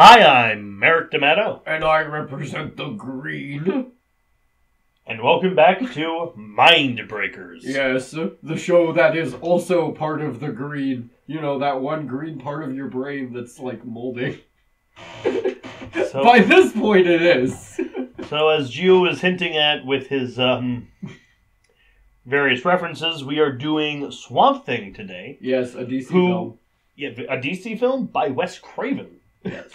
Hi, I'm Merrick D'Amato, And I represent the green. and welcome back to Mind Breakers. Yes, the show that is also part of the green. You know, that one green part of your brain that's like molding. So, By this point, it is. so as Gio was hinting at with his um, various references, we are doing Swamp Thing today. Yes, a DC Who- film. Yeah, a DC film by Wes Craven Yes.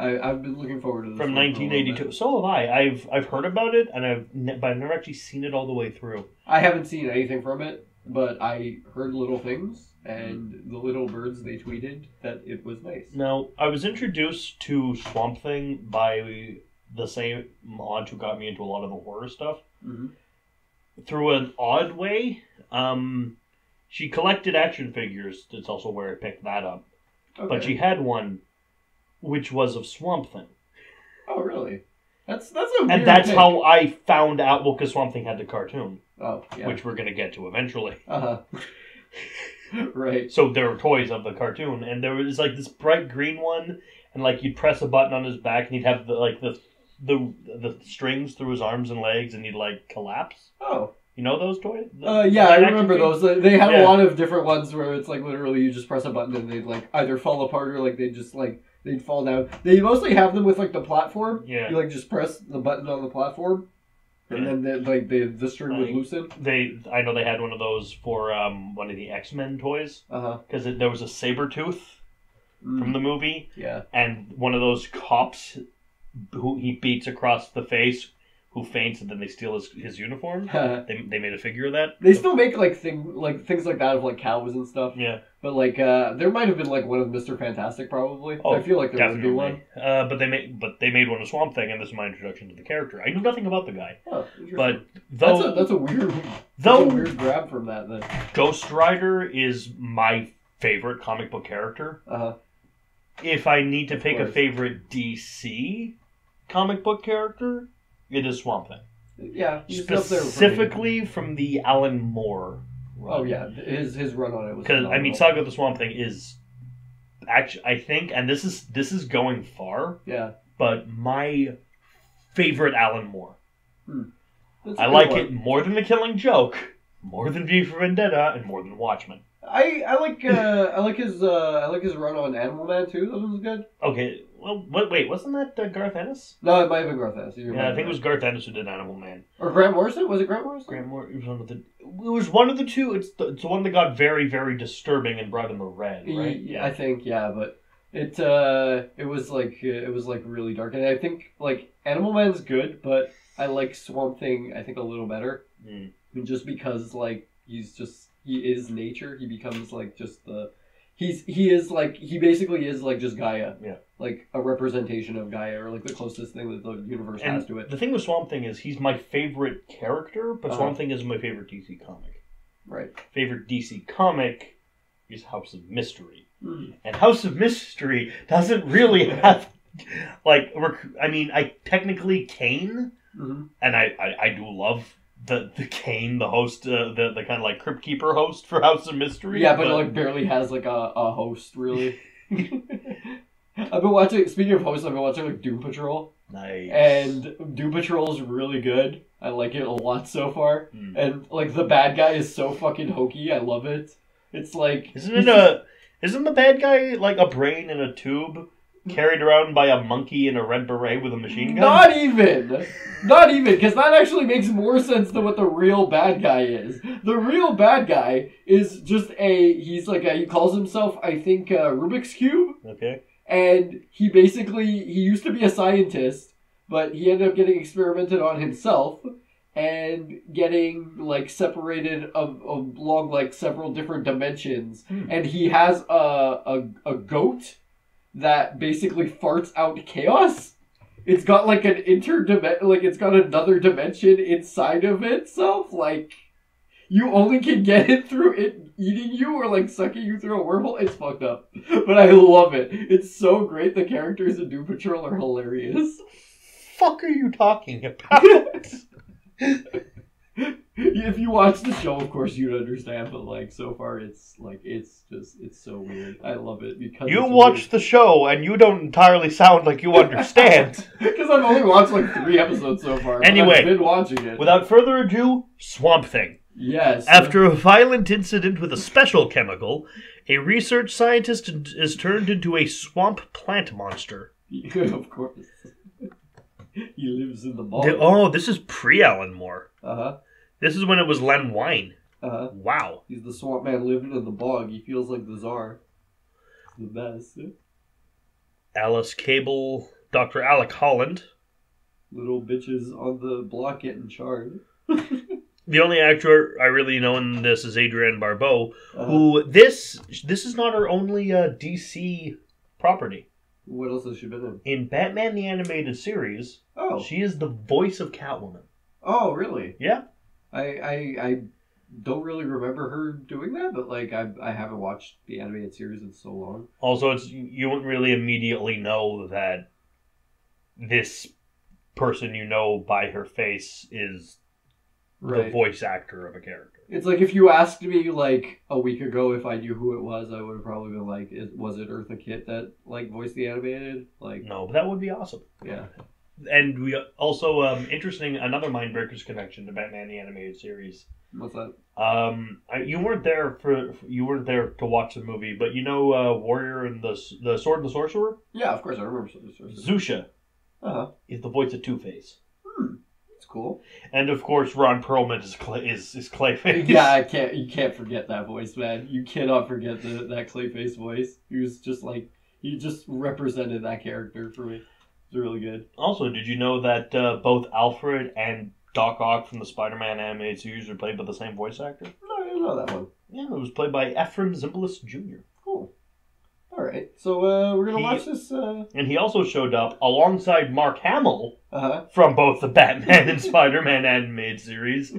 I, I've been looking forward to this from one for a little 1982. So have I. I've I've heard about it, and I've ne- but I've never actually seen it all the way through. I haven't seen anything from it, but I heard little things, and the little birds they tweeted that it was nice. Now, I was introduced to Swamp Thing by the same aunt who got me into a lot of the horror stuff. hmm through an odd way. Um, she collected action figures. That's also where I picked that up. Okay. But she had one, which was of Swamp Thing, Oh, really? That's that's a and that's pick. how I found out. Well, because Swamp Thing had the cartoon, Oh, yeah. which we're gonna get to eventually. Uh huh. right. So there were toys of the cartoon, and there was like this bright green one, and like you'd press a button on his back, and he'd have the like the the the strings through his arms and legs, and he'd like collapse. Oh. You know those toys? The- Uh, yeah, I remember those. They had Yeah. a lot of different ones where it's like literally you just press a button and they'd like either fall apart or like they just like they'd fall down. They mostly have them with like the platform. Yeah. You like just press the button on the platform, and Yeah. then the, like the the string would loosen. They, I know they had one of those for um, one of the X Men toys because there was a saber tooth from the movie, yeah. and one of those cops who he beats across the face, who faints, and then they steal his, his uniform. They, they made a figure of that. they still make like thing like things like that of like cows and stuff. Yeah, But like uh there might have been like one of Mister Fantastic probably. Oh, I feel like there would be definitely. one. Uh, but they made but they made one of Swamp Thing, and this is my introduction to the character. I knew nothing about the guy, Oh, interesting. but that's a that's a weird though a weird grab from that then. Ghost Rider is my favorite comic book character. Uh huh. if I need to Of pick a favorite DC comic book character, it is Swamp Thing. Yeah. he's up there for me. Specifically from the Alan Moore. Oh yeah, his his run on it was. because I mean, phenomenal. Saga of the Swamp Thing is actually I think, and this is this is going far, Yeah, but my favorite Alan Moore. that's a I good like one. it more than The Killing Joke, more than V for Vendetta, and more than Watchmen. I I like uh I like his uh I like his run on Animal Man too. That was good. Okay, well, wait, wait wasn't that uh, Garth Ennis? No, it might have been Garth Ennis. Yeah, I think it was Garth Ennis who did Animal Man. or Grant Morrison. Was it Grant Morrison? Grant Moore. It was one of the. It was one of the two. It's the, it's the one that got very very disturbing and brought in the red, right? Yeah, I think yeah, but it uh it was like uh, it was like really dark, and I think like Animal Man's good, but I like Swamp Thing. I think a little better, Mm. just because like he's just he is nature. He becomes like just the. He's he is like he basically is like just Gaia. Yeah. Like a representation of Gaia, or like the closest thing that the universe has to it. the thing with Swamp Thing is he's my favorite character, but Uh-huh. Swamp Thing is my favorite DC comic. Right. Favorite DC comic is House of Mystery, Mm. and House of Mystery doesn't really have like. rec- I mean, I technically Cain, hmm and I I, I do love. The, the Cain, the host, uh, the the kind of like Crypt Keeper host for House of Mystery. Yeah, but it like barely has like a, a host really. I've been watching. Speaking of hosts, I've been watching like Doom Patrol, nice. and Doom Patrol is really good. I like it a lot so far, Hmm. and like the bad guy is so fucking hokey. I love it. It's like Isn't it a? Isn't the bad guy like a brain in a tube carried around by a monkey in a red beret with a machine gun? Not even, not even, because that actually makes more sense than what the real bad guy is. The real bad guy is just a. He's like a. He calls himself, I think, uh, Rubik's cube. Okay. and he basically he used to be a scientist but he ended up getting experimented on himself and getting like separated of, of along like several different dimensions Hmm. and he has a, a a goat that basically farts out chaos it's got like an interdimension like it's got another dimension inside of itself like you only can get it through it eating you or like sucking you through a wormhole. It's fucked up, but I love it. It's so great. The characters in Doom Patrol are hilarious. Fuck are you talking about? if you watch the show, of course you'd understand. But like so far, it's like it's just it's so weird. I love it because You watch the show and you don't entirely sound like you understand. because I've only watched like three episodes so far. Anyway, I've been watching it. Without further ado, Swamp Thing. yes, After a violent incident with a special chemical, a research scientist is turned into a swamp plant monster. of course, he lives in the. The- oh, this is pre Alan Moore. Uh huh. This is when it was Len Wein. Uh huh. Wow. He's the swamp man living in the bog. He feels like the czar. He's the best. Alice Cable, Dr. Alec Holland. Little bitches on the block getting charred. The only actor I really know in this is Adrienne Barbeau, Uh, who this this is not her only uh, DC property. what else has she been in? In Batman the Animated Series, Oh, she is the voice of Catwoman. oh, really? Yeah. I, I, I don't really remember her doing that, but like I, I haven't watched the animated series in so long. Also, it's you wouldn't really immediately know that this person you know by her face is the voice actor of a character. It's like if you asked me like a week ago if I knew who it was, I would have probably been like, was it Eartha Kitt that like voiced the animated? Like, No, but that would be awesome. yeah. And we also um, interesting another Mindbreakers connection to Batman the Animated Series. What's that? Um, you weren't there for you weren't there to watch the movie, but you know uh, Warrior and the the Sword and the Sorcerer. Yeah, of course I remember of the sources. Xusia Uh huh. is the voice of Two Face, It's cool. and of course Ron Perlman is Clay, is is Clayface. yeah, I can't. You can't forget that voice, man. You cannot forget the that Clayface voice. He was just like he just represented that character for me. It's really good. Also, did you know that uh, both Alfred and Doc Ock from the Spider-Man animated series are played by the same voice actor? No, I didn't know that one. Yeah, it was played by Efrem Zimbalist Jr. Cool. All right, so uh, we're gonna He- watch this. Uh And he also showed up alongside Mark Hamill huh. from both the Batman and Spider-Man animated series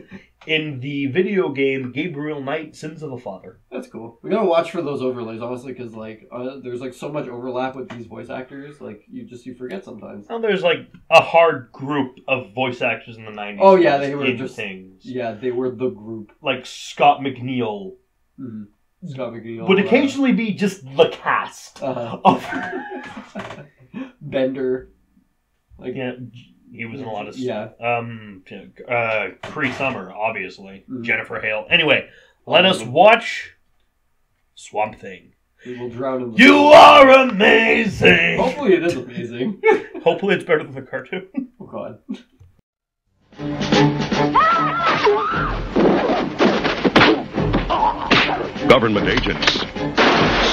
in the video game Gabriel Knight: Sins of a Father. That's cool. We gotta watch for those overlays, honestly, because like uh, there's like so much overlap with these voice actors. Like you just you forget sometimes. Now there's like a hard group of voice actors in the 90s. Oh, yeah, they were just- things. Yeah, they were the group. Like Scott McNeill Mm-hmm. Scott McNeill would uh, occasionally be just the cast. Uh-huh. Of, Bender. Like yeah, he was in a lot of Yeah. Um, uh, Cree Summer, obviously. Mhm. Jennifer Hale. Anyway, let us Um, watch Swamp Thing. We will drown in the You are amazing! Hopefully it is amazing. Hopefully it's better than the cartoon. oh god. Government agents,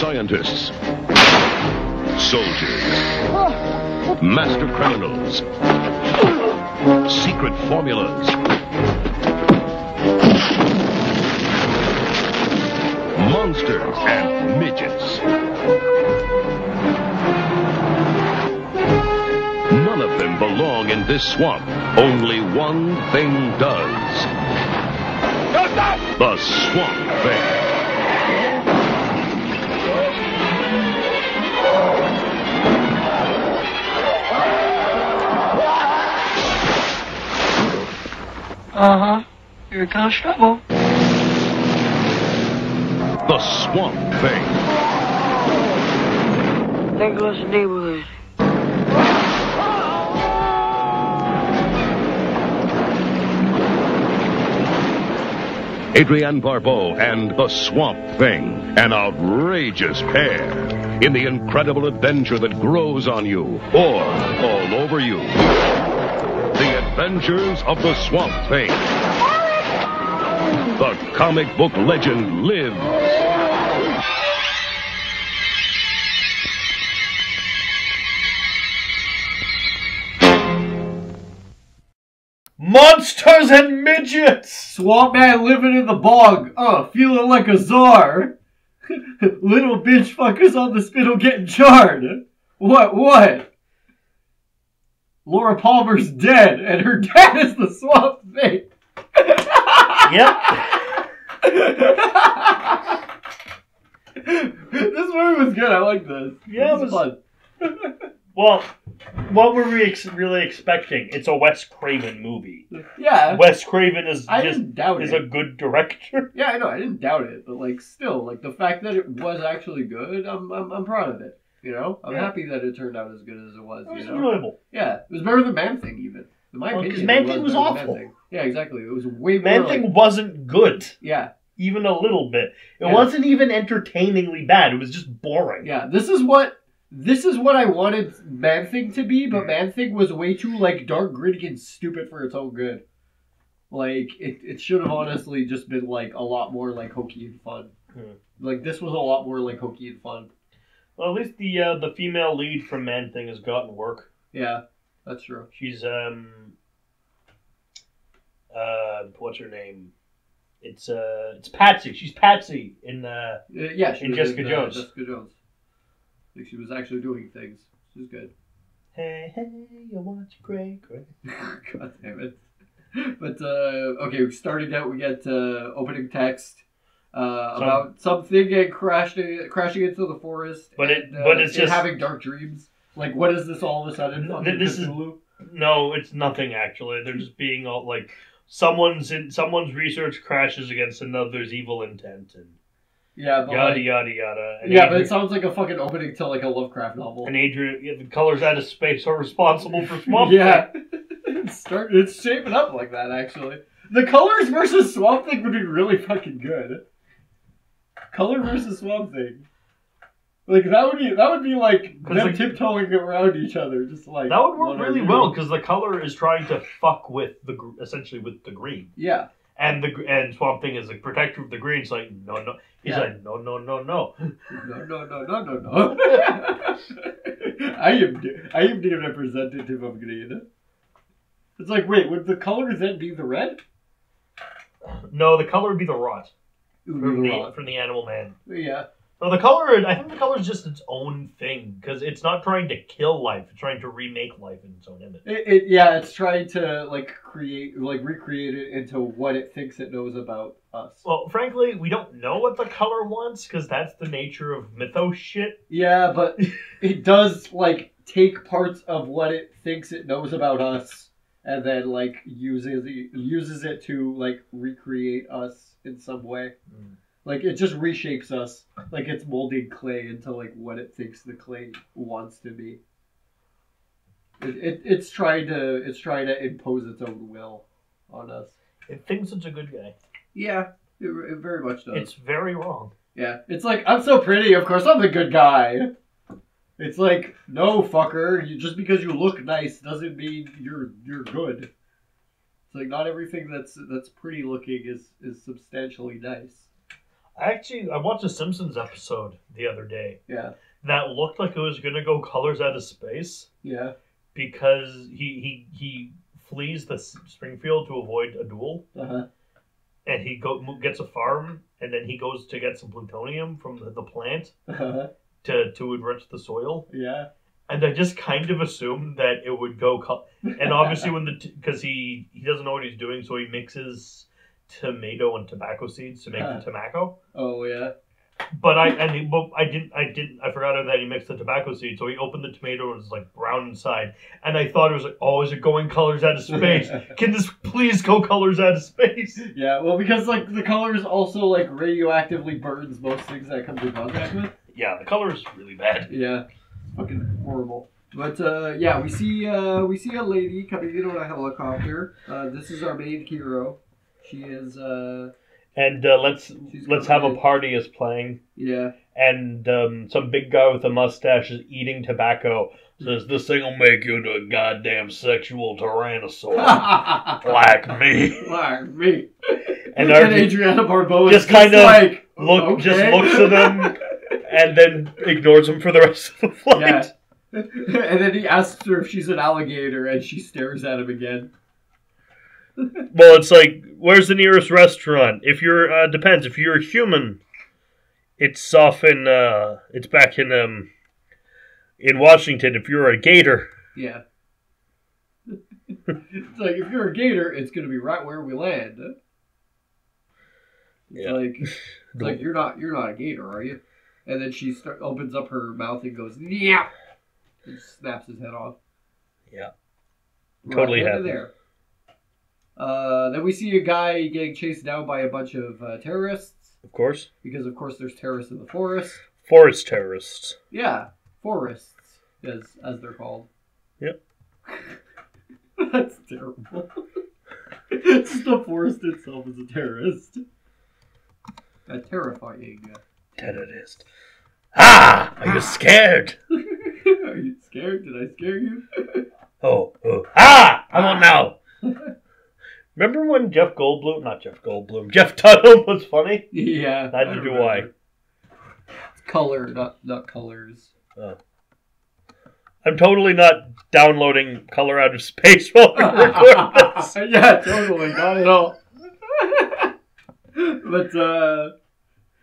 scientists, soldiers, master criminals, secret formulas, monsters and midgets. None of them belong in this swamp. Only one thing does. The swamp thing. Uh huh. Here comes trouble. The swamp thing. There goes the neighborhood. Adrienne Barbeau and the Swamp Thing, an outrageous pair in the incredible adventure that grows on you or all over you. The Adventures of the Swamp Thing. The comic book legend lives. Monsters and midgets! Swamp man living in the bog. Uh, feeling like a czar. Little bitch fuckers on the spittle getting charred. What, what? Laura Palmer's dead, and her dad is the swamp thing. Yep. this movie was good. I like this. Yeah, This it was- fun. Well, what were we ex- really expecting? It's a Wes Craven movie. Yeah, Wes Craven is I just didn't doubt is it. a good director. Yeah, I know. I didn't doubt it, but like, still, like the fact that it was actually good, I'm, I'm, I'm proud of it. You know, I'm Yeah. happy that it turned out as good as it was. It was You know, enjoyable. yeah, it was better than Man Thing, even. In my Well, opinion, Man Thing was than awful. Man Thing. Yeah, exactly. It was way more. Man like, Thing wasn't good, Yeah, even a little bit. It Yeah. wasn't even entertainingly bad. It was just boring. yeah. This is what this is what I wanted Man Thing to be, but Man Thing was way too like dark, gritty, and stupid for its own good. Like it, it should have honestly just been like a lot more like hokey and fun. Hmm. Like this was a lot more like hokey and fun. Well, at least the uh, the female lead from Man Thing has gotten work. Yeah, that's true. She's um uh what's her name? It's uh it's Patsy. She's Patsy in uh Uh, yeah, she was Jessica in, uh, Jones. Jessica Jones. Like she was actually doing things. She's good. Hey hey you watch Grey Grey. God damn it. But uh, okay, starting out, we get uh, opening text uh, Some- about something and crashing crashing into the forest. But it- and, uh, but it's just- having dark dreams. Like, what is this all of a sudden? This is- No, it's nothing actually. They're just being all like someone's in someone's research crashes against another's evil intent and yeah, but yada like, yada yada. And yeah, but it sounds like a fucking opening to like a Lovecraft novel. and Adrienne, yeah, the colors out of space are responsible for Swamp yeah, it's start it's shaping up like that actually. The colors versus Swamp Thing would be really fucking good. Color versus Swamp Thing. Like that would be that would be like them like- tiptoeing around each other, just like That would work really well because the color is trying to fuck with the essentially with the green, Yeah, and the and Swamp Thing is a protector of the green. It's like no no. He's Yeah. like no no no no. no, no, no, no, no, no. I am I am the representative of green. It's like wait, would the color then be the red? No, the color would be the rot from the from the animal man. Yeah. No, the color. I think the color is just its own thing because it's not trying to kill life. It's trying to remake life in its own image. It, it yeah, it's trying to like create like recreate it into what it thinks it knows about us. Well, frankly, we don't know what the color wants because that's the nature of mythos shit. Yeah, but it does like take parts of what it thinks it knows about us and then like uses it, uses it to like recreate us in some way. Mm. Like it just reshapes us, like it's molding clay into like what it thinks the clay wants to be. It, it, it's trying to it's trying to impose its own will on us. It thinks it's a good guy. Yeah, it, it very much does. It's very wrong. Yeah, it's like I'm so pretty. Of course, I'm the good guy. It's like no fucker. You, just because you look nice doesn't mean you're you're good. It's like not everything that's that's pretty looking is is substantially nice. I actually I watched a Simpsons episode the other day Yeah, that looked like it was gonna go colors out of space yeah, because he he he flees the Springfield to avoid a duel. uh huh. and he go gets a farm, and then he goes to get some plutonium from the, the plant Uh-huh. to to enrich the soil. Yeah, And I just kind of assumed that it would go. Co- and obviously, when the because he he doesn't know what he's doing, so he mixes tomato and tobacco seeds to make the uh. tobacco. oh yeah, But I and he, but I didn't I didn't I forgot that he mixed the tobacco seed. So he opened the tomato and it's like brown inside, and I thought it was like, oh, is it going colors out of space? Can this please go colors out of space? yeah. Well, because like the colors also like radioactively burns most things that comes in contact with. Yeah, the color is really bad. Yeah, fucking horrible. But uh, yeah, we see uh, we see a lady coming in on a helicopter. Uh, this is our main hero. She is uh, And uh, let's let's have a party is playing, yeah, and um, some big guy with a mustache is eating tobacco. Says this thing will make you into a goddamn sexual tyrannosaur like me. like me. And And Adriana Barbeau just kind of like, look, just looks at him, and then ignores him for the rest of the flight. Yeah. and then he asks her if she's an alligator, and she stares at him again. Well, it's like, where's the nearest restaurant? If you're, uh, depends. If you're a human, it's off in, uh, it's back in, um, in Washington. If you're a gator, Yeah. it's like if you're a gator, it's gonna be right where we land. It's Yeah. like it's like you're not you're not a gator, are you? And then she start, opens up her mouth and goes yeah, and snaps his head off. Yeah. Totally happens. there. Uh, then we see a guy getting chased down by a bunch of uh, terrorists Of course. because, of course, there's terrorists in the forest. Forest terrorists. Yeah, forests, as as they're called. Yep. That's terrible. Just the forest itself is a terrorist. A terrifying. Terrorist. Ah! Are you scared? Are you scared? Did I scare you? Oh, oh. Ah! I'm on now. Remember when Jeff Goldblum, not Jeff Goldblum, Jeff Tuttle was funny? yeah. I do remember. I. Color, not not colors. I'm totally not downloading Color Out of Space while we record this. yeah, totally, not at all. but uh,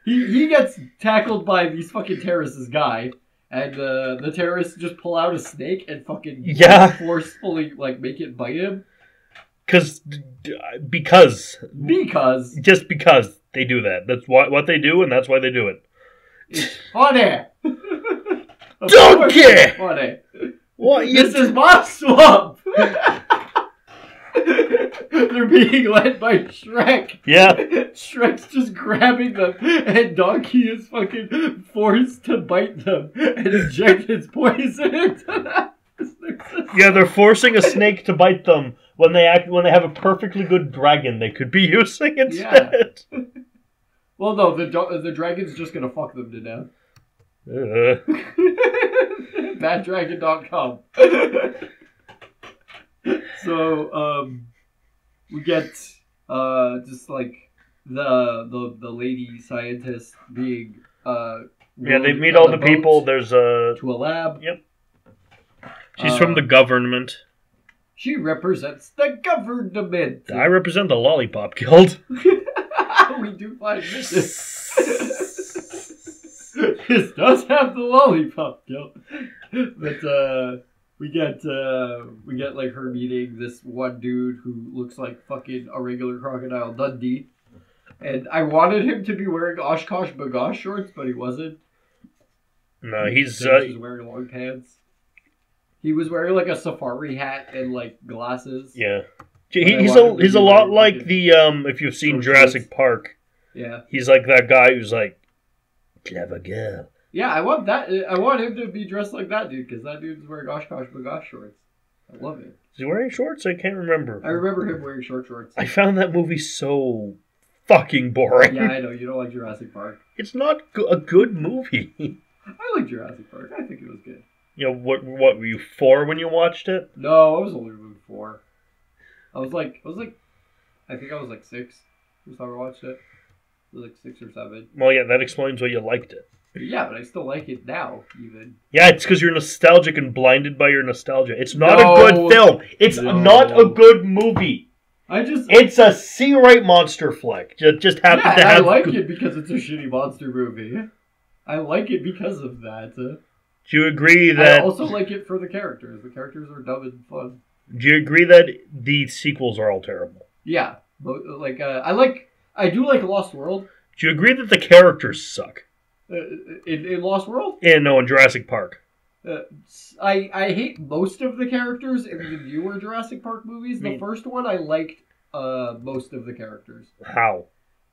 he he gets tackled by these fucking terrorists, this guy, and uh, the terrorists just pull out a snake and fucking Yeah. forcefully like make it bite him Cause, because, because just because they do that. That's what what they do, and that's why they do it. it's funny. Donkey! funny. What you? This is my swamp. They're being led by Shrek. yeah, Shrek's just grabbing them, and Donkey is fucking forced to bite them and inject his poison into them. yeah. They're forcing a snake to bite them when they act when they have a perfectly good dragon they could be using instead. Well, no, the do- the dragon's just gonna fuck them to death. Uh, BadDragon.com. so, um, we get uh just like the the the lady scientist being uh yeah, they meet all the people. There's a. to a lab. Yep. She's Uh, from the government. She represents the government. I represent the Lollipop Guild. we do find this. this does have the lollipop guild But uh we get uh we get like her meeting this one dude who looks like fucking a regular crocodile Dundee. And I wanted him to be wearing OshKosh B'gosh shorts, but he wasn't. No, he's He uh, was wearing long pants. He was wearing like a safari hat and like glasses. yeah. He, he's a he's a lot like the um. If you've seen Jurassic. Park, Yeah. he's like that guy who's like clever girl. Yeah, I want that. Uh, I want him to be dressed like that dude because that dude's wearing OshKosh B'gosh shorts. I love it. Is he wearing shorts? I can't remember. I remember him wearing short shorts. I found that movie so fucking boring. yeah, I know you don't like Jurassic Park. It's not go- a good movie. I like Jurassic Park. I think it was good. you know what? What were you four when you watched it? No, I was only movie four. I was like, I was like, I think I was like six. First time I watched it. I was like six or seven. Well, yeah, that explains why you liked it. Yeah, but I still like it now, even. Yeah, it's because you're nostalgic and blinded by your nostalgia. It's not No. a good film. It's No. not a good movie. I just It's a C right monster flick. Just just yeah, happened to I have. like it because it's a shitty monster movie. I like it because of that. Do you agree that I also like it for the characters. The characters are dumb and fun. Do you agree that the sequels are all terrible? Yeah, like uh, I like I do like Lost World. Do you agree that the characters suck? Uh, in, in Lost World, And no, in Jurassic Park. uh, I I hate most of the characters in the newer Jurassic Park movies. The Me- first one I liked uh, most of the characters. How?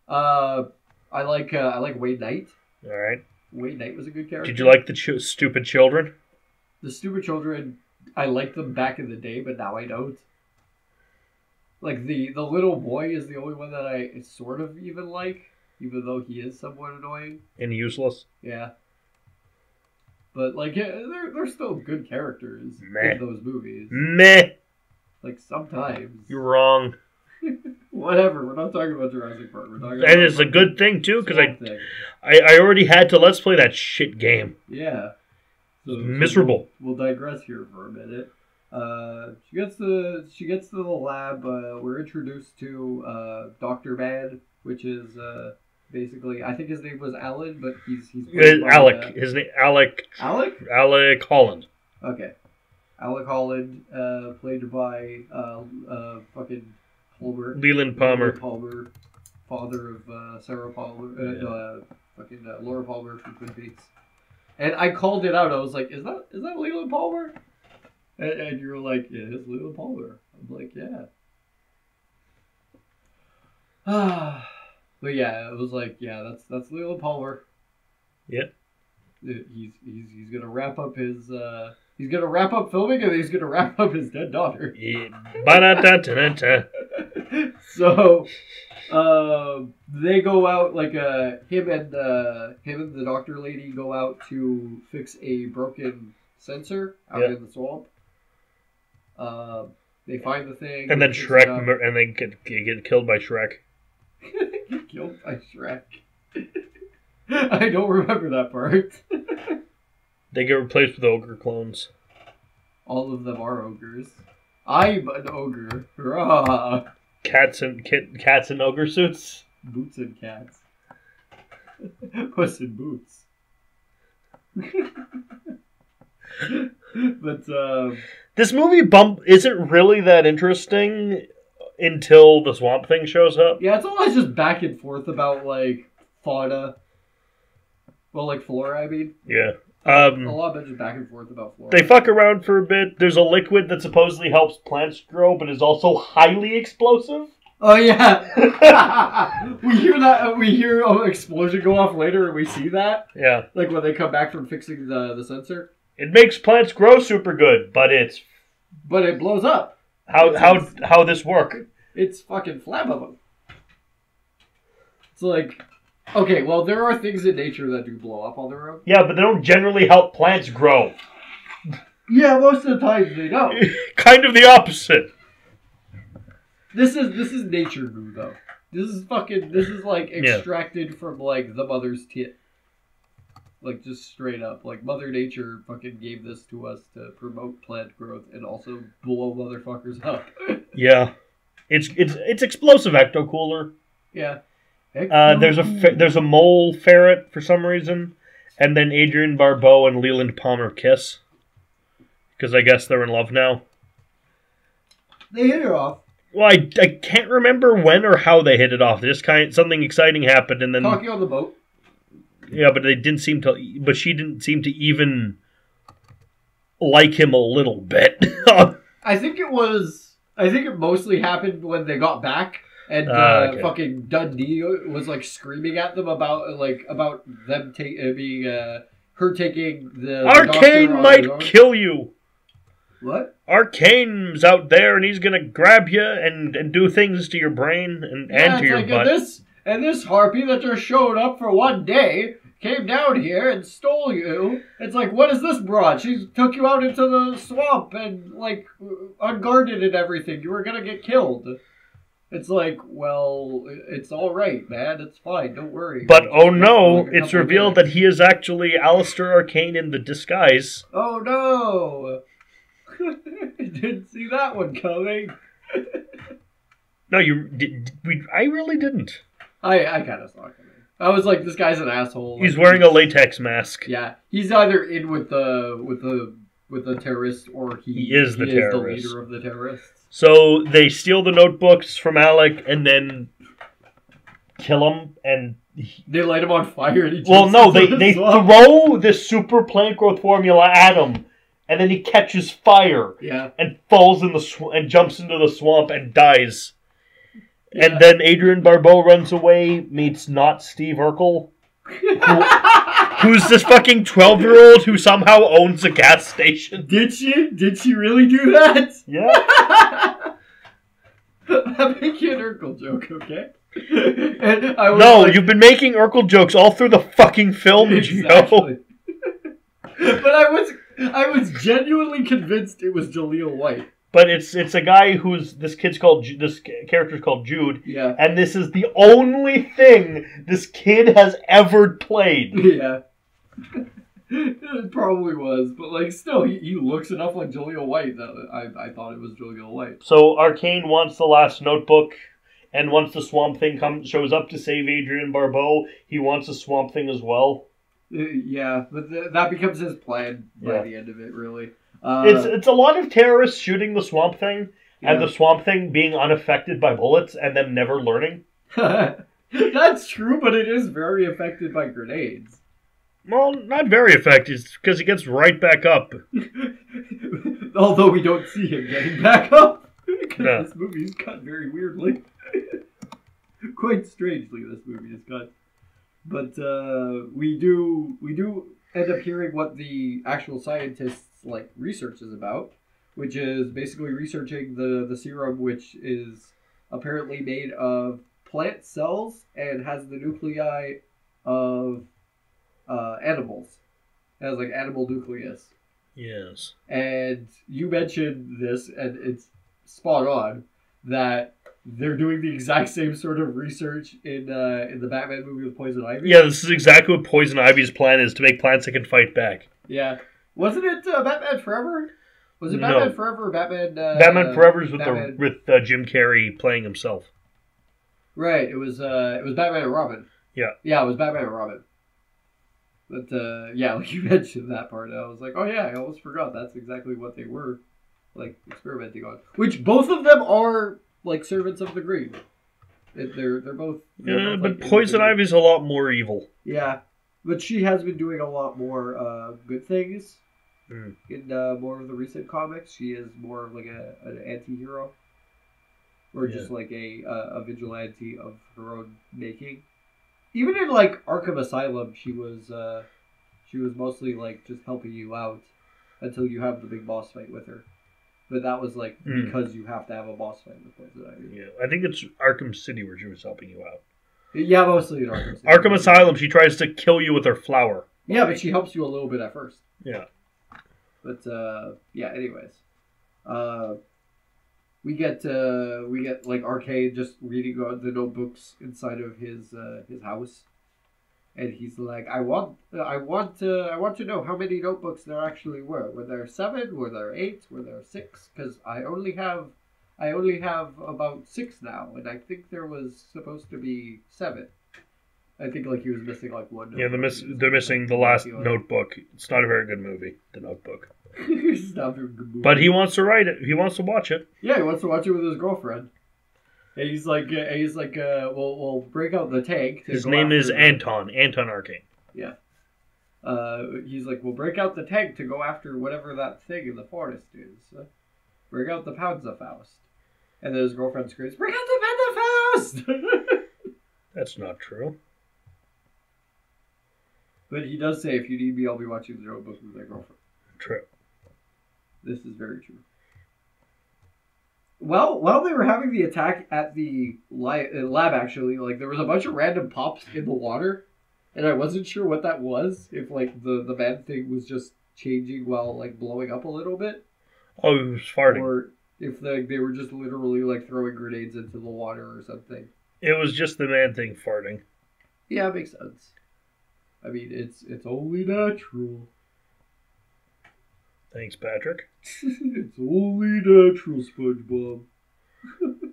Uh, I like uh, I like Wayne Knight. All right. Wayne Knight was a good character. Did you like the ch- stupid children? the stupid children? I liked them back in the day, but now I don't. Like the the little boy is the only one that I sort of even like, even though he is somewhat annoying. And useless? Yeah. But like yeah, they're they're still good characters Meh. in those movies. Meh. Like sometimes. You're wrong. Whatever. We're not talking about Jurassic Park. We're talking And it's a good thing too, because I, Thing. I I already had to let's play that shit game. Yeah. So, so Miserable. We'll, we'll digress here for a minute. Uh, she gets to she gets to the lab. Uh, we're introduced to uh, Doctor Bad, which is uh, basically I think his name was Alan, but he's he's Uh, Alec, his name Alec Alec. Alec Holland. Okay. Alec Holland, uh, played by uh, uh, fucking Palmer. Leland Palmer. Leland Palmer, father of uh, Sarah Palmer, uh, Yeah. uh, fucking uh, Laura Palmer from Twin Peaks. And I called it out. I was like, "Is that is that Leland Palmer?" And, and you were like, "Yeah, it's Leland Palmer." I'm like, "Yeah." Ah, but yeah, it was like, yeah, that's that's Leland Palmer. Yeah. Uh, He's he's he's gonna wrap up his uh he's gonna wrap up filming and he's gonna wrap up his dead daughter. So um they go out like uh him and uh him and the doctor lady go out to fix a broken sensor out Yeah. in the swamp. Um they find the thing And then Shrek, mur- and they get get killed by Shrek. Killed by Shrek. I don't remember that part. They get replaced with ogre clones. All of them are ogres. I'm an ogre. Hurrah! Cats and kit, cats in ogre suits. Boots and cats. Puss in boots. but um, This movie bump isn't really that interesting until the swamp thing shows up. yeah, it's always just back and forth about like fauna. Well, like flora. I mean, Yeah. a Um, lot of it just back and forth about flora. they fuck around for a bit. There's a liquid that supposedly helps plants grow, but is also highly explosive. Oh yeah, we hear that. We hear an explosion go off later, and we see that, Yeah. like when they come back from fixing the the sensor. It makes plants grow super good, but it's But it blows up. how how how this work. It's fucking flammable. It's like, okay, well, there are things in nature that do blow up on their own. Yeah, but they don't generally help plants grow. Yeah, most of the time they don't. kind of the opposite. This is this is nature goo though. This is fucking. This is like Yeah. extracted from like the mother's tit. Like just straight up, like Mother Nature fucking gave this to us to promote plant growth and also blow motherfuckers up. Yeah. It's it's it's explosive ecto cooler. yeah. Uh, there's a fe- there's a mole ferret for some reason, and then Adrienne Barbeau and Leland Palmer kiss. Because I guess they're in love now. they hit her off. Well, I, I can't remember when or how they hit it off. Just kind of, something exciting happened, and then Talking on the boat. yeah, but they didn't seem to. But she didn't seem to even like him a little bit. I think it was. I think it mostly happened when they got back, and uh, Ah, okay. fucking Dundee was like screaming at them about like about them ta- uh, being uh, her taking the Arcane might kill you. What? Arcane's out there, and he's gonna grab you and, and do things to your brain and, Yeah, and to your like, butt. And this and this harpy that just showed up for one day came down here and stole you. It's like, what is this broad? She took you out into the swamp and like unguarded and everything. You were gonna get killed. It's like, well, it's all right, man. It's fine. Don't worry. But oh no, Like it's revealed that he is actually Alistair Arcane in the disguise. Oh no! Didn't see that one coming. No, you did. We, I really didn't. I I kind of saw it. I was like, this guy's an asshole. He's Like, wearing a latex mask. Yeah, he's either in with the with the with the terrorists or he, He is the terrorist. leader of the terrorists. So they steal the notebooks from Alec and then kill him. And They light him on fire. And he well, no, they they throw this super plant growth formula at him, and then he catches fire Yeah, and falls in the sw- and jumps into the swamp and dies. Yeah. And then Adrienne Barbeau runs away, meets not Steve Urkel, who's this fucking 12 year old who somehow owns a gas station. did she? Did she really do that? Yeah. I'm making an Urkel joke, okay? and I was No, like, you've been making Urkel jokes all through the fucking film, exactly. but I was I was genuinely convinced it was Jaleel White. But it's it's a guy who's this kid's called this character's called Jude, Yeah, and this is the only thing this kid has ever played. yeah. it probably was, but like, still, he, he looks enough like Julia White that I, I thought it was Julia White. So Arcane wants the last notebook, and once the Swamp Thing comes shows up to save Adrienne Barbeau, he wants the Swamp Thing as well. Uh, yeah, but th- that becomes his plan by Yeah. the end of it, really. Uh, It's it's a lot of terrorists shooting the Swamp Thing, and the Swamp Thing being unaffected by bullets, and them never learning. That's true, but it is very affected by grenades. Well, not very effective, because he gets right back up. Although we don't see him getting back up. Because No. this movie's cut very weirdly. quite strangely this movie is cut. But uh, we do we do end up hearing what the actual scientists like research is about, which is basically researching the the serum, which is apparently made of plant cells and has the nuclei of uh, animals. It has like animal nucleus. Yes. And you mentioned this, and it's spot on that they're doing the exact same sort of research in uh, in the Batman movie with Poison Ivy. Yeah, this is exactly what Poison Ivy's plan is to make plants that can fight back. Yeah. Wasn't it uh, Batman Forever? Was it No. Batman Forever or Batman? Uh, Batman Forever's with Batman- the with uh, Jim Carrey playing himself. Right. It was uh, it was Batman and Robin. Yeah. Yeah, it was Batman and Robin. But uh, yeah, like you mentioned that part, I was like, oh yeah, I almost forgot. That's exactly what they were like experimenting on. Which both of them are like servants of the green. It, they're they're both. they're Yeah, both, but like, Poison Ivy's a lot more evil. Yeah, but she has been doing a lot more uh, good things Mm. in uh, more of the recent comics. She is more of like a an anti-hero, or just like a uh, a vigilante of her own making. Even in like Arkham Asylum, she was uh, she was mostly like just helping you out until you have the big boss fight with her. But that was like Mm. because you have to have a boss fight with Poison Ivy. Yeah, I think it's Arkham City where she was helping you out. Yeah, mostly in Arkham. City. Arkham Asylum, she tries to kill you with her flower. Yeah, but she helps you a little bit at first. Yeah. But uh, yeah, anyways, uh, we get uh, we get like Arcade just reading the notebooks inside of his uh, his house, and he's like, "I want I want to I want to know how many notebooks there actually were. Were there seven? Were there eight? Were there six? Because I only have I only have about six now, and I think there was supposed to be seven. I think like he was missing like one. Yeah, they're, miss- they're missing the last notebook. It's not a very good movie, the notebook. It's not a very good movie. But he wants to write it. He wants to watch it. Yeah, he wants to watch it with his girlfriend. And he's like, uh, he's like, uh, we'll, we'll break out the tank. His name is the- Anton. Anton Arcane. Yeah. Uh, he's like, we'll break out the tank to go after whatever that thing in the forest is. Uh, break out the Panzerfaust. And then his girlfriend screams, break out the Panzerfaust! That's not true. But he does say, if you need me, I'll be watching the notebook with my girlfriend. True. This is very true. Well, while they were having the attack at the uh, lab, actually, like there was a bunch of random pops in the water, and I wasn't sure what that was. If like the the man thing was just changing while like blowing up a little bit, Oh, he was farting. or if they they were just literally like throwing grenades into the water or something. It was just the man thing farting. Yeah, it makes sense. I mean, it's it's only natural. Thanks, Patrick. it's only natural, SpongeBob.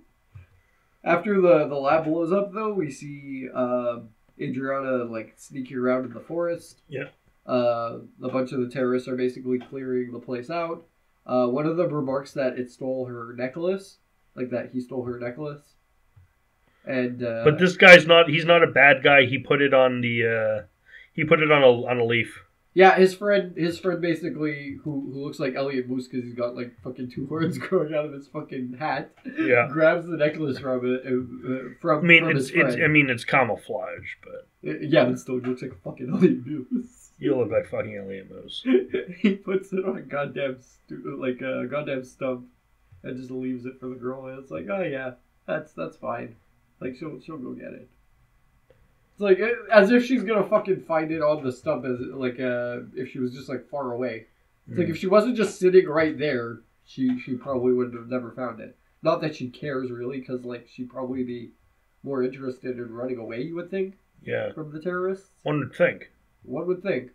After the the lab blows up, though, we see uh, Adriana like sneaking around in the forest. Yeah. Uh, a bunch of the terrorists are basically clearing the place out. Uh, one of them remarks that it stole her necklace, like that he stole her necklace. And uh, But this guy's not. He's not a bad guy. He put it on the. He put it on a on a leaf. Yeah, his friend, his friend basically, who who looks like Elliot Moose because he's got like fucking two horns growing out of his fucking hat, Yeah. grabs the necklace from it uh, uh, from. I mean, from it's his it's. I mean, it's camouflage, but Uh, yeah, but still looks like fucking Elliot Moose. you look like fucking Elliot Moose. he puts it on a goddamn stu- like a goddamn stump, and just leaves it for the girl, and it's like, oh yeah, that's that's fine. Like she'll she'll go get it. It's like uh, as if she's gonna fucking find it on the stump as like uh if she was just like far away. It's like Mm. if she wasn't just sitting right there, she she probably would have never found it. Not that she cares really, because like she'd probably be more interested in running away. You would think Yeah, from the terrorists. one would think. One would think.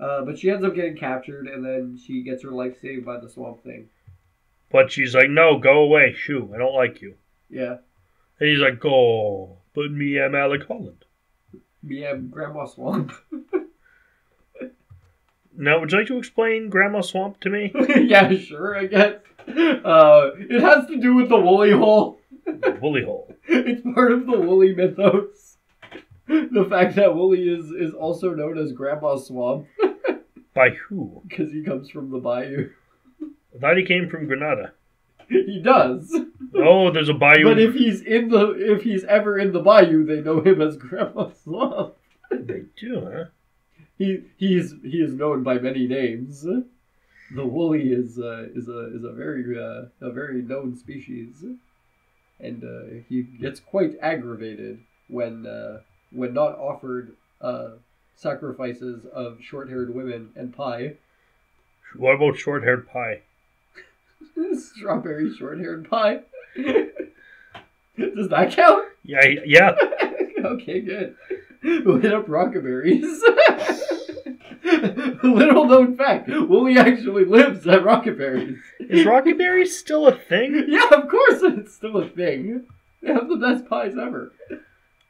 Uh, but she ends up getting captured, and then she gets her life saved by the swamp thing. But she's like, no, go away. Shoo, I don't like you. Yeah, And he's like, oh, but me, I'm Alec Holland. me and Grandma Swamp. Now, would you like to explain Grandma Swamp to me? yeah, sure, I guess. Uh, it has to do with the woolly hole. Woolly hole. It's part of the woolly mythos. The fact that Wooly is is also known as Grandma Swamp By who? because he comes from the bayou. I thought he came from Granada. He does. Oh, there's a bayou. But if he's in the if he's ever in the bayou, they know him as Grandma Swamp. they do, huh? He he's he is known by many names. The woolly is uh, is a is a very uh, a very known species, and uh, he gets quite aggravated when uh, when not offered uh, sacrifices of short haired women and pie. What about short haired pie? Strawberry short haired pie. Does that count? Yeah, yeah. okay, good. Lit up rockaberries. Little known fact: Wooly actually lives at Rockaberries. Is Rockaberry still a thing? Yeah, of course it's still a thing. They have the best pies ever.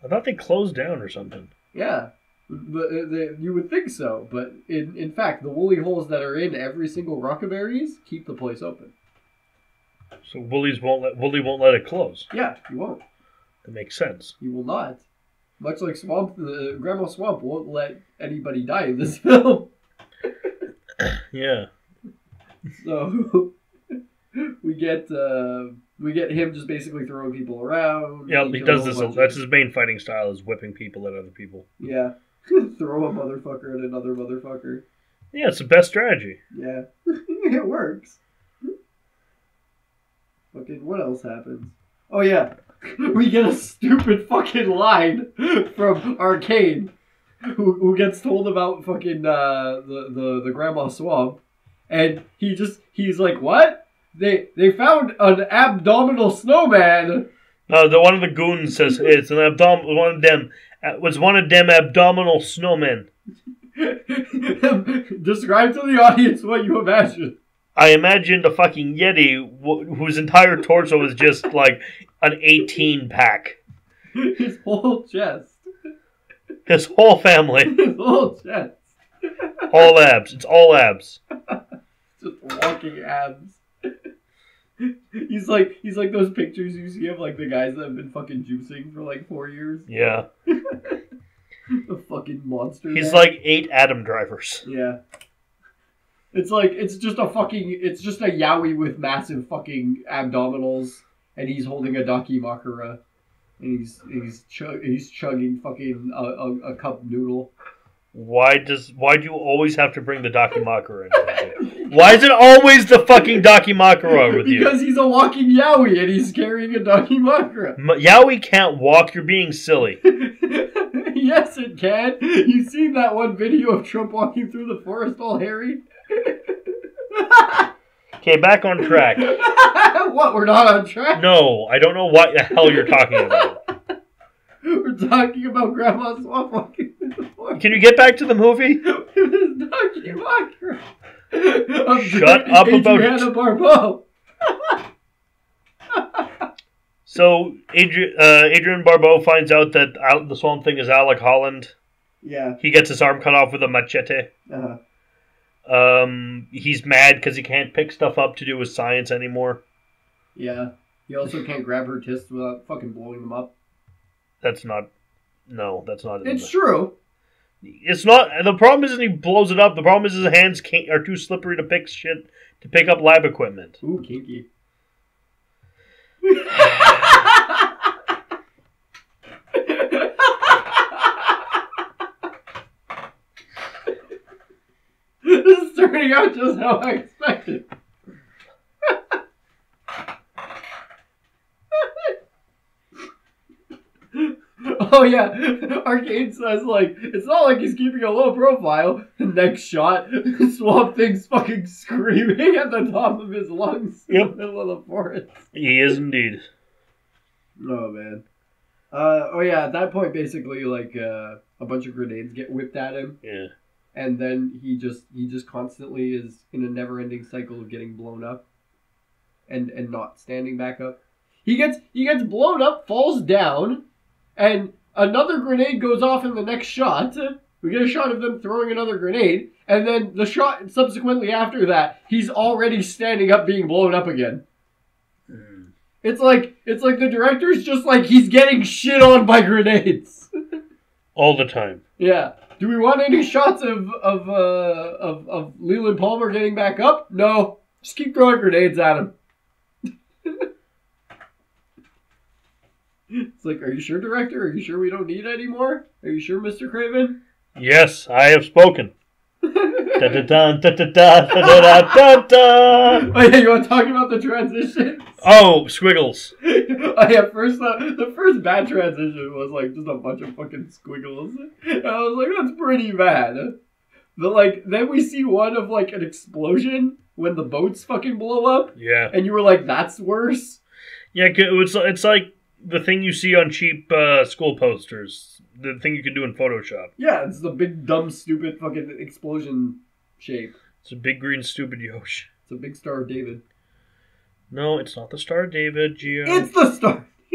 I thought they closed down or something. Yeah, but uh, they, you would think so, but in in fact, the woolly holes that are in every single Rockaberries keep the place open. So Woolies won't let Wooly won't let it close. Yeah, you won't. That makes sense. You will not. Much like Swamp, the Grandma Swamp won't let anybody die in this film. Yeah. So we get uh, we get him just basically throwing people around. Yeah, he does this. That's his main fighting style is whipping people at other people. Yeah, throw a motherfucker at another motherfucker. Yeah, it's the best strategy. Yeah, it works. Fucking what else happens? Oh yeah, we get a stupid fucking line from Arcane, who, who gets told about fucking uh, the, the the Grandma Swamp, and he just he's like, what? They they found an abdominal snowman. No, the one of the goons says it's an abdom. One of them uh, was one of them abdominal snowmen. Describe to the audience what you imagine. I imagined a fucking yeti w- whose entire torso was just like an eighteen pack. His whole chest. His whole family, His whole chest. all abs. It's all abs. just walking abs. he's like he's like those pictures you see of like the guys that have been fucking juicing for like four years. Yeah, The fucking monster. he's man. like eight Adam drivers. Yeah. It's like it's just a fucking it's just a Yowie with massive fucking abdominals and he's holding a Dakimakura and he's he's chug, he's chugging fucking a, a, a cup noodle. Why does why do you always have to bring the Dakimakura in? Why is it always the fucking Dakimakura with you? Because he's a walking Yowie and he's carrying a Dakimakura. M- Yowie can't walk. You're being silly. yes, it can. You seen that one video of Trump walking through the forest all hairy? Okay, back on track. what? We're not on track. No, I don't know what the hell you're talking about. We're talking about Grandma Swamp walking through the forest. Can you get back to the movie? It Daki Makara. Of Shut up about it. Adriana Barbeau. So Adrienne, uh, Adrienne Barbeau finds out that the Swamp Thing is Alec Holland. Yeah. He gets his arm cut off with a machete. Uh-huh. Um, he's mad because he can't pick stuff up to do with science anymore. Yeah. He also can't grab her tits without fucking blowing them up. That's not. No, that's not. It's true. It's not. The problem isn't he blows it up. The problem is his hands can't are too slippery to pick shit to pick up lab equipment. Ooh, kinky. this is turning out just how I expected. Oh yeah, Arcane says like it's not like he's keeping a low profile. Next shot, Swamp Thing's fucking screaming at the top of his lungs in Yep. the middle of the forest. He is indeed. Oh man. Uh, oh yeah, at that point basically like uh, a bunch of grenades get whipped at him Yeah. And then he just he just constantly is in a never-ending cycle of getting blown up and and not standing back up. He gets he gets blown up, falls down, and another grenade goes off in the next shot. We get a shot of them throwing another grenade, and then the shot subsequently after that, he's already standing up being blown up again. Hmm. It's like it's like the director's just like he's getting shit on by grenades. All the time. yeah. Do we want any shots of of uh, of, of Leland Palmer getting back up? No. Just keep throwing grenades at him. it's like, are you sure, director? Are you sure we don't need any more? Are you sure, Mr. Craven? Yes, I have spoken. Oh yeah, you want to talk about the transitions? Oh, squiggles. oh yeah, first the, the first bad transition was like just a bunch of fucking squiggles, and I was like, that's pretty bad. But like then we see one of like an explosion when the boats fucking blow up. Yeah. And you were like, that's worse. Yeah, it's it's like the thing you see on cheap uh, school posters. The thing you can do in Photoshop. Yeah, it's the big dumb stupid fucking explosion shape. It's a big green stupid Yosh. It's a big Star of David. No, it's not the Star of David, Gio. It's the Star.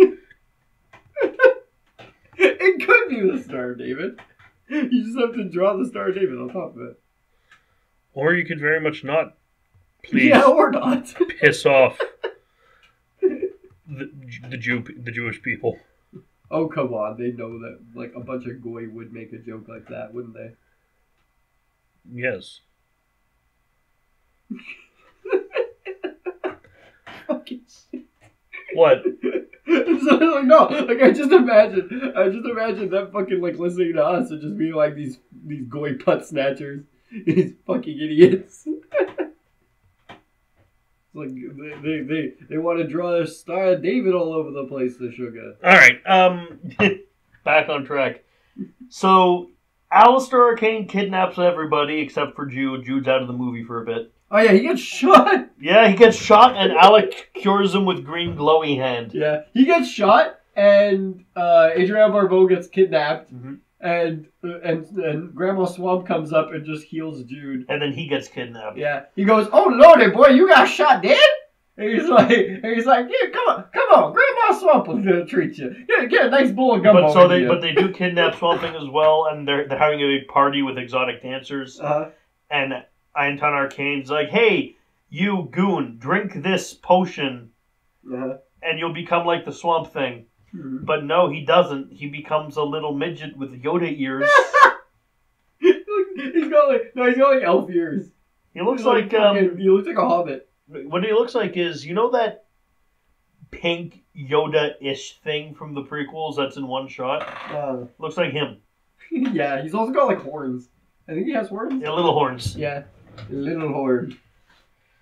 it could be the Star of David. You just have to draw the Star of David on top of it. Or you could very much not. Please Yeah, or not. piss off the, the Jew the Jewish people. Oh come on, they know that like a bunch of goy would make a joke like that, wouldn't they? Yes. Fucking shit. What? so, like, no, like I just imagine, I just imagine them fucking like listening to us and just being like these these goy putt snatchers, these fucking idiots. It's like they they they, they want to draw a star of David all over the place. The sugar. All right. Um, back on track. So, Alistair Arcane kidnaps everybody except for Jude. Jude's out of the movie for a bit. Oh yeah, he gets shot. Yeah, he gets shot, and Alec cures him with green glowy hand. Yeah, he gets shot, and uh, Adrienne Barbeau gets kidnapped, Mhm. And and and Grandma Swamp comes up and just heals Jude. And then he gets kidnapped. Yeah, he goes, "Oh lordy, boy, you got shot dead." And he's like, and he's like, "Yeah, come on, come on, Grandma Swamp will uh, treat you. Yeah, get a nice bowl of gumbo." But so they you." but they do kidnap Swamp Thing as well, and they're they're having a big party with exotic dancers. uh, And Anton Arcane's like, "Hey, you goon, drink this potion, uh, and you'll become like the Swamp Thing." Hmm. But no, he doesn't. He becomes a little midget with Yoda ears. he's got like no, he's got like elf ears. He looks He's like fucking- um, he looks like a hobbit. what he looks like is you know that pink Yoda-ish thing from the prequels that's in one shot. Uh, Looks like him. yeah, he's also got like horns. I think he has horns. Yeah, little horns. Yeah, little horn.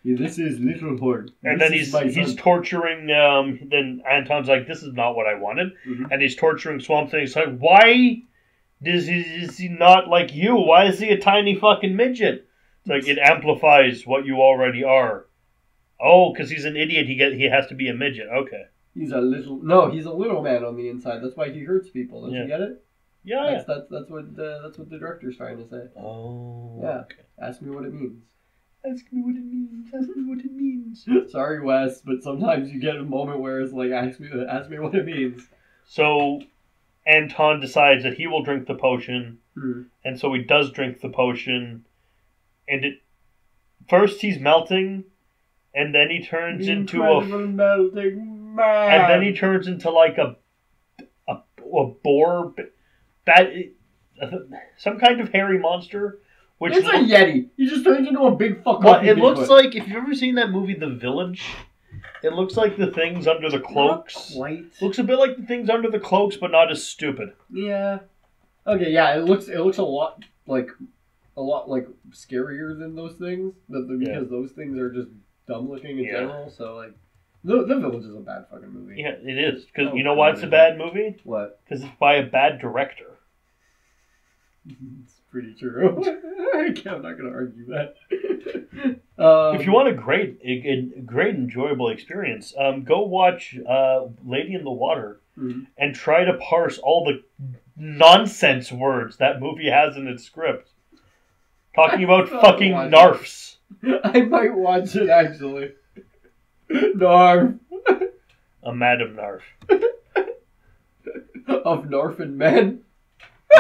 Yeah, this is little horn. And This then he's he's torturing. Um, then Anton's like, "This is not what I wanted," Mhm. and he's torturing Swamp Thing. He's like, "Why does he is he not like you? Why is he a tiny fucking midget?" It's like it amplifies what you already are. Oh, because he's an idiot. He get he has to be a midget. Okay. He's a little no, he's a little man on the inside. That's why he hurts people. Don't Yeah. you get it? Yeah. yeah. That's that's that's what uh, that's what the director's trying to say. Oh. Yeah. Okay. Ask me what it means. Ask me what it means. Ask me what it means. Sorry, Wes, but sometimes you get a moment where it's like ask me ask me what it means. So Anton decides that he will drink the potion, Hmm. and so he does drink the potion. And it first he's melting, and then he turns into a, melting man. and then he turns into like a a, a boar, that some kind of hairy monster. Which it's a yeti. He just turns into a big fuck. well, it looks like if you've ever seen that movie The Village, it looks like the things under the cloaks. Not quite. Looks a bit like the things under the cloaks, but not as stupid. Yeah. Okay, yeah, it looks it looks a lot like a lot like scarier than those things. That the, Yeah. because those things are just dumb looking in Yeah. general. So like, the the village is a bad fucking movie. Yeah, it is. Because Oh, you know why it's a bad movie? What? Because it's by a bad director. Pretty true. I'm not gonna argue that. um, if you want a great, a, a great enjoyable experience, um, go watch uh, Lady in the Water Mhm. and try to parse all the nonsense words that movie has in its script. Talking about fucking it. narfs. I might watch it actually. Narf A Madam Narf. of Norfin Men.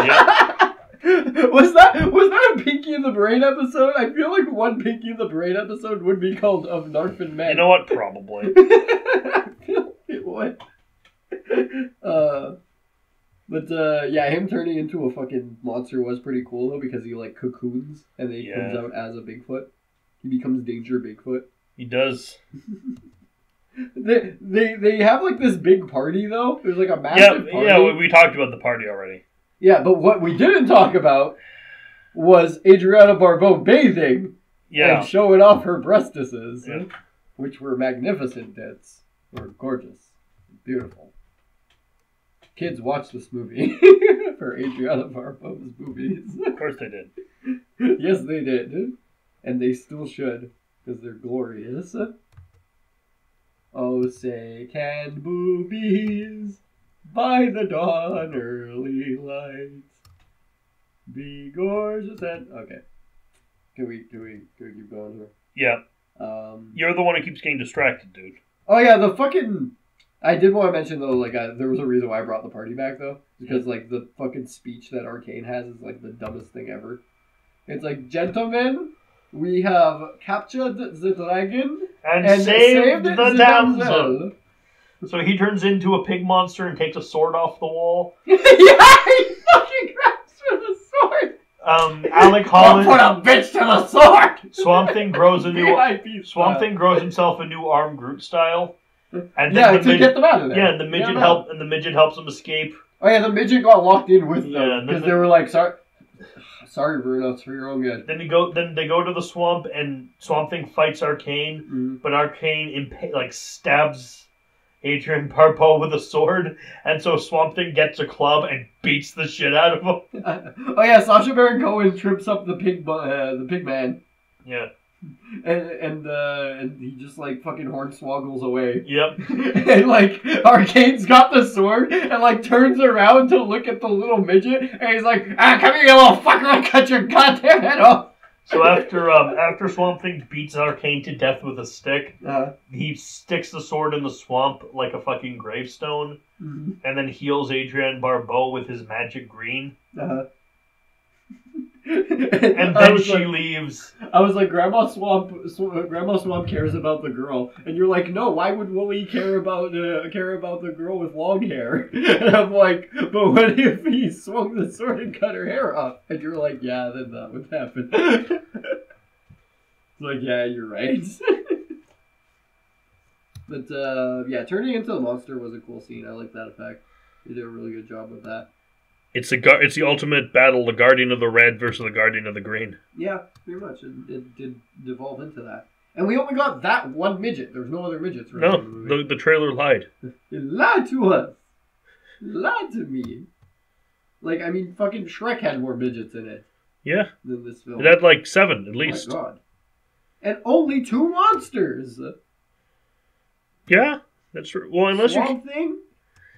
Yeah. was that was that a Pinky and the Brain episode? I feel like one Pinky and the Brain episode would be called of Narfin Men. you know what? Probably. I feel like it would. Uh, but uh, yeah, him turning into a fucking monster was pretty cool though because he like cocoons and then he comes out as a Bigfoot. He becomes Danger Bigfoot. He does. They, they they have like this big party though. There's like a Yeah, massive party. yeah. We, we talked about the party already. Yeah, but what we didn't talk about was Adriana Barbeau bathing Yeah, and showing off her breastises, Yeah. which were magnificent tits. Were gorgeous, beautiful. Kids watch this movie for Adriana Barbeau's movies. of course they did. yes, they did, and they still should because they're glorious. Oh, say can boobies by the dawn early light be gorgeous and okay. Can we can we can we keep going Yeah. Um. you're the one who keeps getting distracted, dude. Oh yeah, the fucking. I did want to mention though, like I, there was a reason why I brought the party back though, because like the fucking speech that Arcane has is like the dumbest thing ever. It's like, gentlemen, we have captured the dragon And, and saved, saved the, damsel. So he turns into a pig monster and takes a sword off the wall. yeah, he fucking grabs for the sword. Um, Alec Don't Holland, put a bitch to the sword. Swamp Thing grows a new VIP Swamp. Thing grows himself a new arm Groot style. And Yeah, then to the mid- get them out of there. yeah, and the midget help and the midget helps him escape. Oh yeah, the midget got locked in with Yeah, them because then they were like, sorry, sorry, Bruno, it's for your own good. Then they go then they go to the swamp and Swamp Thing fights Arcane, Mhm. but Arcane impa- like stabs Adrienne Barbeau with a sword, and so Swamp Thing gets a club and beats the shit out of him. oh yeah, Sacha Baron Cohen trips up the pig, bu- uh, the pig man, Yeah. and and uh, and he just like fucking hornswoggles away. Yep. and like Arcane's got the sword and like turns around to look at the little midget, and he's like, "Ah, come here, you little fucker! I cut your goddamn head off." So after um after Swamp Thing beats Arcane to death with a stick, Uh, he sticks the sword in the swamp like a fucking gravestone, mhm, and then heals Adrienne Barbeau with his magic green, uh. and then she like- leaves. I was like, Grandma Swamp, Sw- Grandma Swamp cares about the girl, and you're like, no, why would Wooly care about uh, care about the girl with long hair? And I'm like, but what if he swung the sword and cut her hair off? And you're like, yeah, then that would happen. it's like, yeah, you're right. but uh, yeah, turning into the monster was a cool scene. I like that effect. They did a really good job with that. It's the it's the ultimate battle: the Guardian of the Red versus the Guardian of the Green. Yeah, pretty much. It, it did devolve into that. And we only got that one midget. There's no other midgets. Right No, the the, trailer lied. You lied to us. You lied to me. Like, I mean, fucking Shrek had more midgets in it Yeah, than this film. it had like seven at oh least. my god. And only two monsters. Yeah, that's true. Well, unless you Swamp Thing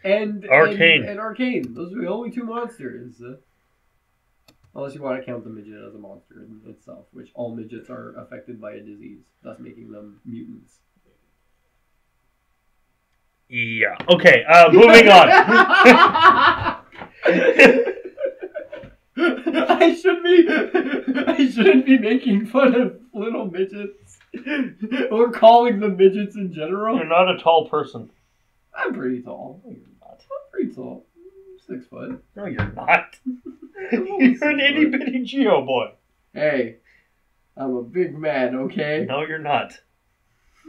and Arcane. And, and Arcane. Those are the only two monsters. Unless you want to count the midget as a monster in itself, which all midgets are affected by a disease, thus making them mutants. yeah. Okay, uh, moving on. I should be. I shouldn't be making fun of little midgets or calling them midgets in general. You're not a tall person. I'm pretty tall. No, you're not. I'm pretty tall. Six foot. No, you're not. you're an itty bitty Gio boy. Hey, I'm a big man. Okay. No, you're not.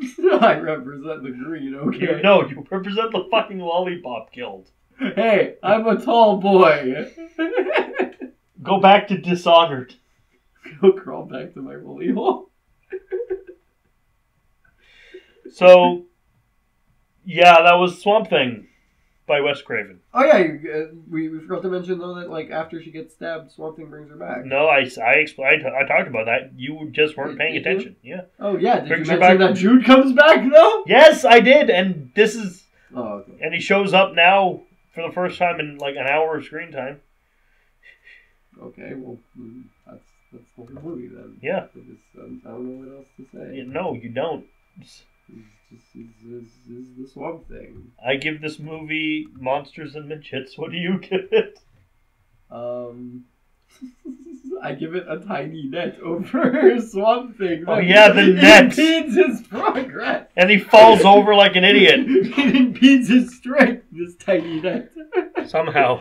I represent the green. Okay. You no, you represent the fucking lollipop guild. Hey, I'm a tall boy. Go back to Dishonored. Go crawl back to my woolly hole. So, yeah, that was Swamp Thing by Wes Craven. Oh yeah, you, uh, we, we forgot to mention though that like after she gets stabbed, Swamp Thing brings her back. No, I, I explained, I talked about that. You just weren't paying Did you? attention. Yeah. Oh yeah, did Brings you mention that Jude comes back though? Yes, I did, and this is, Oh okay. and he shows up now for the first time in like an hour of screen time. Okay, well mm, that's that's the whole movie then. Yeah. I, just, um, I don't know what else to say. Yeah, No, you don't. It's just it's, it's, it's the Swamp Thing. I give this movie monsters and midgets. What do you give it? Um. I give it a tiny net over Swamp Thing. Oh, yeah, the net. impedes his progress. And he falls over like an idiot it impedes his strength. This tiny net. somehow.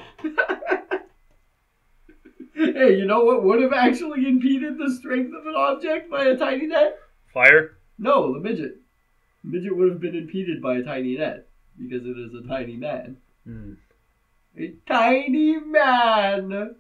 hey, you know what would have actually impeded the strength of an object by a tiny net? Fire. No, the midget. Midget would have been impeded by a tiny net because it is a tiny man. Hmm. A tiny man.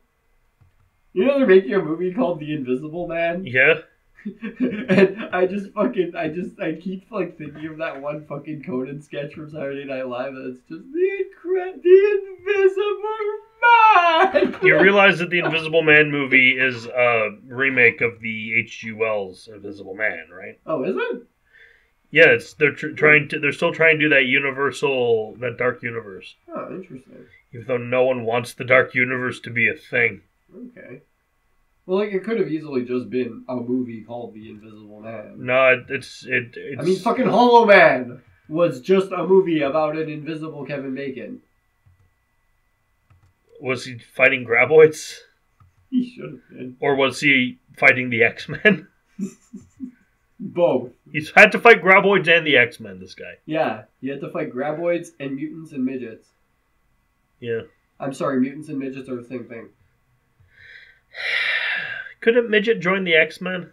You know they're making a movie called The Invisible Man, Yeah. and I just fucking, I just, I keep like thinking of that one fucking Conan sketch from Saturday Night Live. That's just the incre- the Invisible Man. You realize that the Invisible Man movie is a remake of the H.G. Wells Invisible Man, right? oh, is it? Yeah, it's they're tr- trying to they're still trying to do that universal that dark universe, Oh, interesting. even though no one wants the dark universe to be a thing. Okay. Well, like it could have easily just been a movie called The Invisible Man. No, it, it's it. It's, I mean, fucking Hollow Man was just a movie about an invisible Kevin Bacon. was he fighting graboids He should have been or was he fighting the X Men? both. He's had to fight graboids and the X Men. This guy. Yeah, he had to fight graboids and mutants and midgets. Yeah. I'm sorry, mutants and midgets are the same thing. Couldn't Midget join the X Men?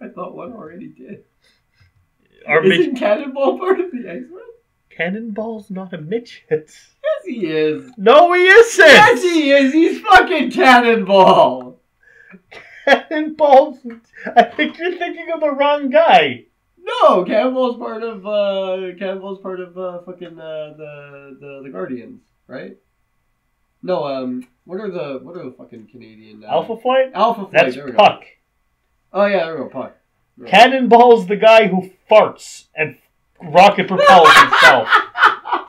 I thought one already did. Our midget Isn't Cannonball part of the X Men? Cannonball's not a midget. Yes, he is. No, he isn't. Yes, he is. He's fucking Cannonball. Cannonball's. I think you're thinking of the wrong guy. No, Cannonball's part of uh, Cannonball's part of uh, fucking uh, the the the Guardians, right? No, um, what are the what are the fucking Canadian uh, Alpha Flight. Alpha Flight? That's there we go. Puck. Oh yeah, there we go. Puck. Right. Cannonball's the guy who farts and rocket propels himself.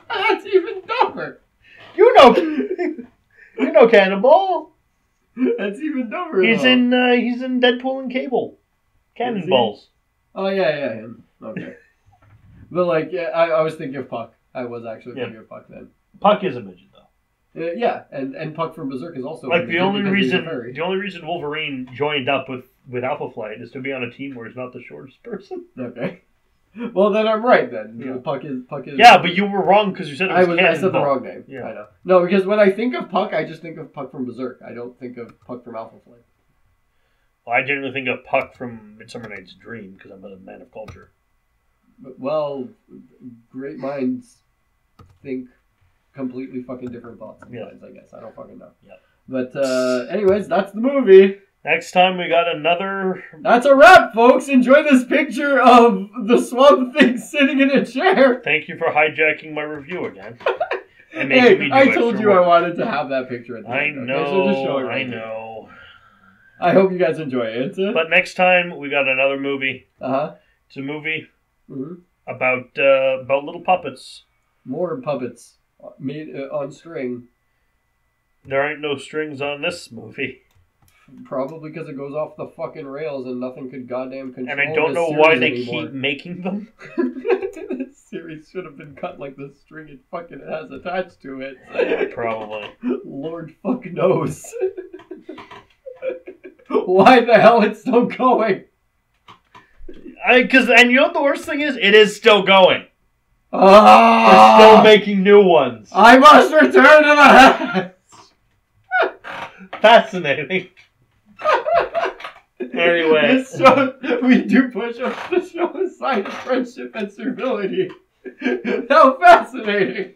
That's even dumber. You know, you know Cannonball. That's even dumber. He's though. in uh, he's in Deadpool and Cable. Cannonballs. Oh yeah, yeah, him. Okay. but like, yeah, I, I was thinking of Puck. I was actually Yeah. thinking of Puck then. Puck is a midget though. Uh, yeah, and and Puck from Berserk is also Like a the only because he's a reason the only reason Wolverine joined up with with Alpha Flight is to be on a team where he's not the shortest person. Okay. Well, then I'm right then. Yeah. Puck is Puck is. Yeah, but you were wrong because you said it I was, was I said the wrong name. Yeah. I know. No, because when I think of Puck, I just think of Puck from Berserk. I don't think of Puck from Alpha Flight. Well, I generally think of Puck from Midsummer Night's Dream because I'm a man of culture. But, well, great minds think completely fucking different thoughts sometimes, I guess. I don't fucking know. Yeah. But, uh, anyways, that's the movie. Next time we got another. That's a wrap, folks. Enjoy this picture of the swamp thing sitting in a chair. Thank you for hijacking my review again. And making me Hey, do I told you work. I wanted to have that picture at the I end. okay? So show it know, right I know. I hope you guys enjoy it. But next time we got another movie. Uh huh. It's a movie hmm about uh, about little puppets. More puppets made uh, on string. There ain't no strings on this movie, Probably because it goes off the fucking rails and nothing could goddamn control. and I don't know why they anymore. keep making them. this series should have been cut like the string it fucking has attached to it. Probably. Lord fuck knows. why the hell it's still going? I because and you know what the worst thing is? It is still going. They're Ah! still making new ones. I must return to the house. Fascinating. Anyway. Show, we do push up the show a sign of friendship and servility. How fascinating!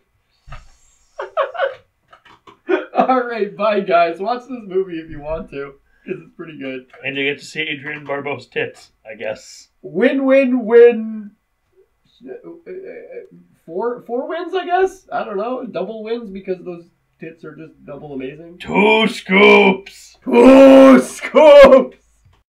All right, bye guys. Watch this movie if you want to, because it's pretty good. And you get to see Adrienne Barbeau's tits, I guess. Win, win, win. Four, four wins, I guess. I don't know. Double wins because those tits are just double amazing. Two scoops. Scoop!